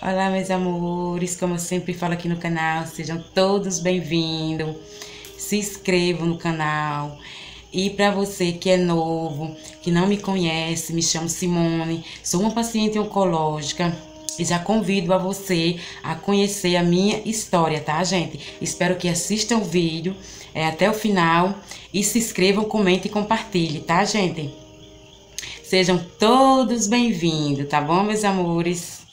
Olá, meus amores, como eu sempre falo aqui no canal, sejam todos bem-vindos. Se inscrevam no canal. E para você que é novo, que não me conhece, me chamo Simone, sou uma paciente oncológica e já convido a você a conhecer a minha história, tá, gente? Espero que assistam o vídeo é, até o final e se inscrevam, comentem e compartilhem, tá, gente? Sejam todos bem-vindos, tá bom, meus amores?